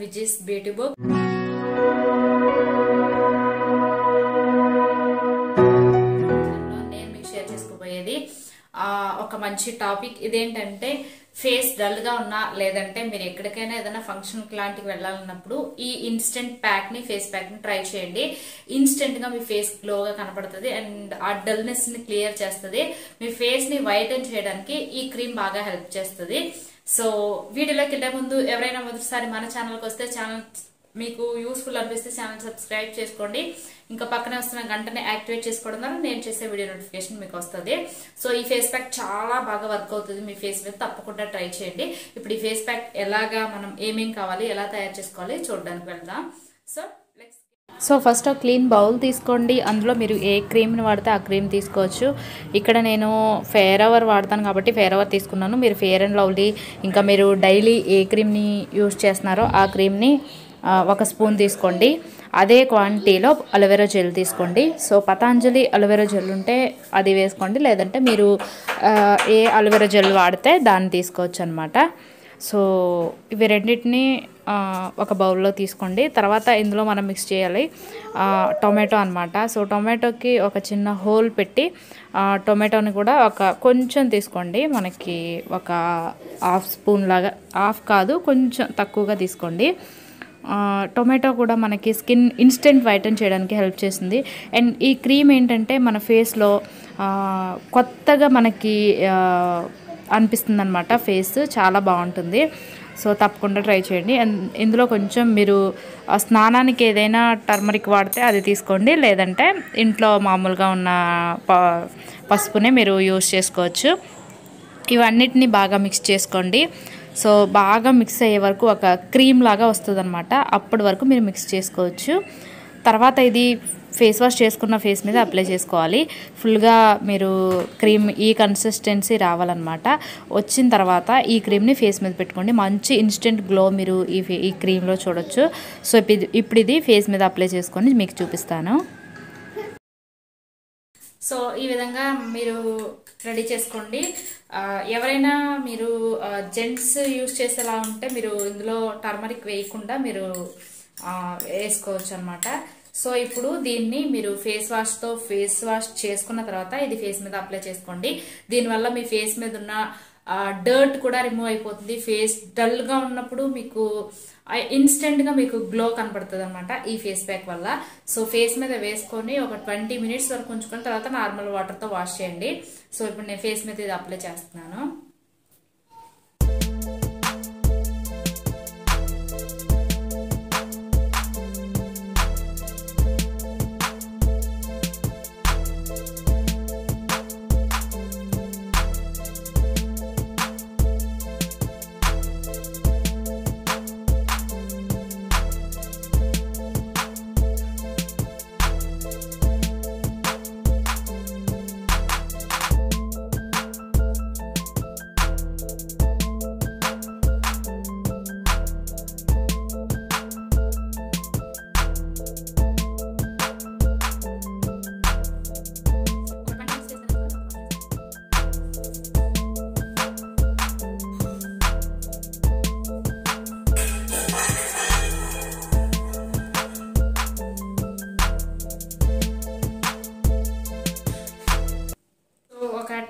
Viji's beauty book నేను మీకు share చేసుకోబోయేది ఒక మంచి టాపిక్ ఇదేంటంటే ఫేస్ డల్గా ఉన్నా లేదంటే మీరు ఎక్కడికైనా ఏదైనా ఫంక్షన్ లాంటికి వెళ్ళాలన్నప్పుడు ఈ ఇన్స్టెంట్ ప్యాక్ని ఫేస్ ప్యాక్ని ట్రై చేయండి. ఇన్స్టెంట్గా మీ ఫేస్ గ్లోగా కనపడుతుంది అండ్ ఆ డల్నెస్ని క్లియర్ చేస్తుంది. మీ ఫేస్ని వైటన్ చేయడానికి ఈ క్రీమ్ బాగా హెల్ప్ చేస్తుంది. సో వీడియోలోకి వెళ్ళే ముందు ఎవరైనా మొదటిసారి మన ఛానల్కి వస్తే ఛానల్ మీకు యూస్ఫుల్ అనిపిస్తే ఛానల్ సబ్స్క్రైబ్ చేసుకోండి. ఇంకా పక్కనే వస్తున్న గంటనే యాక్టివేట్ చేసుకోవడం ద్వారా నేను చేసే వీడియో నోటిఫికేషన్ మీకు వస్తుంది. సో ఈ ఫేస్ ప్యాక్ చాలా బాగా వర్క్ అవుతుంది. మీ ఫేస్ మీద తప్పకుండా ట్రై చేయండి. ఇప్పుడు ఈ ఫేస్ ప్యాక్ ఎలాగా మనం ఏమేం కావాలి ఎలా తయారు చేసుకోవాలి చూడడానికి వెళ్దాం. సో సో ఫస్ట్ ఒక క్లీన్ బౌల్ తీసుకోండి. అందులో మీరు ఏ క్రీమ్ని వాడితే ఆ క్రీమ్ తీసుకోవచ్చు. ఇక్కడ నేను ఫేర్ అవర్ వాడతాను కాబట్టి ఫేర్ అవర్ తీసుకున్నాను. మీరు ఫేర్ అండ్ లవ్లీ ఇంకా మీరు డైలీ ఏ క్రీమ్ని యూస్ చేస్తున్నారో ఆ క్రీమ్ని ఒక స్పూన్ తీసుకోండి. అదే క్వాంటిటీలో అలోవెరా జెల్ తీసుకోండి. So Patanjali aloe vera gel ఉంటే అది వేసుకోండి. లేదంటే మీరు ఏ అలోవెరా జెల్ వాడితే దాన్ని తీసుకోవచ్చు అనమాట సో ఇవి రెండింటిని ఒక బౌల్లో తీసుకోండి. తర్వాత ఇందులో మనం మిక్స్ చేయాలి టొమాటో అనమాట సో టొమాటోకి ఒక చిన్న హోల్ పెట్టి టొమాటోని కూడా ఒక కొంచెం తీసుకోండి. మనకి ఒక హాఫ్ స్పూన్ లాగా హాఫ్ కాదు కొంచెం తక్కువగా తీసుకోండి. టొమాటో కూడా మనకి స్కిన్ ఇన్స్టెంట్ వైటన్ చేయడానికి హెల్ప్ చేస్తుంది. అండ్ ఈ క్రీమ్ ఏంటంటే మన ఫేస్లో కొత్తగా మనకి అనిపిస్తుంది అనమాట ఫేస్ చాలా బాగుంటుంది. సో తప్పకుండా ట్రై చేయండి. ఇందులో కొంచెం మీరు ఆ, స్నానానికి ఏదైనా టర్మరిక్ వాడితే అది తీసుకోండి. లేదంటే ఇంట్లో మామూలుగా ఉన్న ప పసుపునే మీరు యూస్ చేసుకోవచ్చు. ఇవన్నిటిని బాగా మిక్స్ చేసుకోండి. సో బాగా మిక్స్ అయ్యే వరకు ఒక క్రీమ్ లాగా వస్తుంది అప్పటి వరకు మీరు మిక్స్ చేసుకోవచ్చు. తర్వాత ఇది ఫేస్ వాష్ చేసుకున్న ఫేస్ మీద అప్లై చేసుకోవాలి. ఫుల్గా మీరు క్రీమ్ ఈ కన్సిస్టెన్సీ రావాలన్నమాట. వచ్చిన తర్వాత ఈ క్రీమ్ని ఫేస్ మీద పెట్టుకోండి. మంచి ఇన్స్టెంట్ గ్లో మీరు ఈ ఈ క్రీమ్లో చూడొచ్చు. సో ఇప్పుడు ఇది ఫేస్ మీద అప్లై చేసుకొని మీకు చూపిస్తాను. సో ఈ విధంగా మీరు రెడీ చేసుకోండి. ఎవరైనా మీరు జెంట్స్ యూస్ చేసేలా ఉంటే మీరు ఇందులో టర్మరిక్ వేయకుండా మీరు వేసుకోవచ్చు అనమాట సో ఇప్పుడు దీన్ని మీరు ఫేస్ వాష్తో ఫేస్ వాష్ చేసుకున్న తర్వాత ఇది ఫేస్ మీద అప్లై చేసుకోండి. దీనివల్ల మీ ఫేస్ మీద ఉన్న డర్ట్ కూడా రిమూవ్ అయిపోతుంది. ఫేస్ డల్గా ఉన్నప్పుడు మీకు ఇన్స్టెంట్గా మీకు గ్లో కనపడుతుంది అనమాట ఈ ఫేస్ ప్యాక్ వల్ల. సో ఫేస్ మీద వేసుకొని ఒక ట్వంటీ మినిట్స్ వరకు ఉంచుకున్న తర్వాత నార్మల్ వాటర్తో వాష్ చేయండి. సో ఇప్పుడు నేను ఫేస్ మీద ఇది అప్లై చేస్తున్నాను.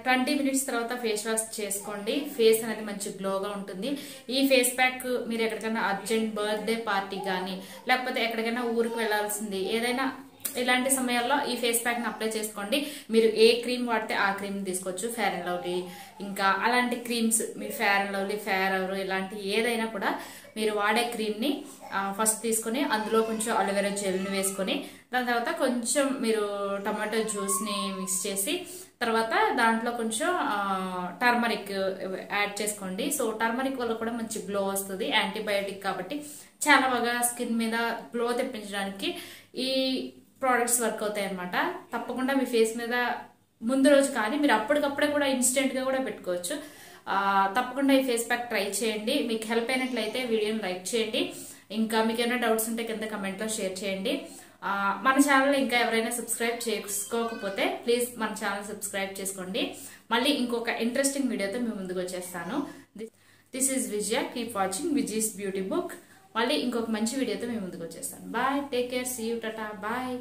ట్వంటీ మినిట్స్ తర్వాత ఫేస్ వాష్ చేసుకోండి. ఫేస్ అనేది మంచి గ్లోగా ఉంటుంది. ఈ ఫేస్ ప్యాక్ మీరు ఎక్కడికైనా అర్జెంట్ బర్త్డే పార్టీ కానీ లేకపోతే ఎక్కడికైనా ఊరికి వెళ్ళాల్సింది ఏదైనా ఇలాంటి సమయాల్లో ఈ ఫేస్ ప్యాక్ని అప్లై చేసుకోండి. మీరు ఏ క్రీమ్ వాడితే ఆ క్రీమ్ తీసుకోవచ్చు. Fair and Lovely. ఇంకా అలాంటి creams me Fair and Lovely Fair Ever ఇలాంటి ఏదైనా కూడా మీరు వాడే క్రీమ్ని ఫస్ట్ తీసుకొని అందులో కొంచెం అలోవెరా జెల్ని వేసుకొని దాని తర్వాత కొంచెం మీరు టమాటో జ్యూస్ని మిక్స్ చేసి తర్వాత దాంట్లో కొంచెం టర్మరిక్ యాడ్ చేసుకోండి. సో టర్మరిక్ వల్ల కూడా మంచి గ్లో వస్తుంది. యాంటీబయాటిక్ కాబట్టి చాలా బాగా స్కిన్ మీద గ్లో తెప్పించడానికి ఈ ప్రోడక్ట్స్ వర్క్ అవుతాయి అనమాట తప్పకుండా మీ ఫేస్ మీద ముందు రోజు కానీ మీరు అప్పటికప్పుడే కూడా ఇన్స్టెంట్గా కూడా పెట్టుకోవచ్చు. తప్పకుండా ఈ ఫేస్ ప్యాక్ ట్రై చేయండి. మీకు హెల్ప్ అయినట్లయితే వీడియోని లైక్ చేయండి. ఇంకా మీకు ఏమైనా డౌట్స్ ఉంటే కింద కమెంట్లో షేర్ చేయండి. మన ఛానల్ ఇంకా ఎవరైనా సబ్స్క్రైబ్ చేసుకోకపోతే ప్లీజ్ మన ఛానల్ సబ్స్క్రైబ్ చేసుకోండి. మళ్ళీ ఇంకొక ఇంట్రెస్టింగ్ వీడియోతో మేము ముందుకు వచ్చేస్తాను. This is Vijaya keep watching Viji's beauty book మళ్ళీ ఇంకొక మంచి వీడియోతో మేము ముందుకు వచ్చేస్తాను. Bye take care see you tata bye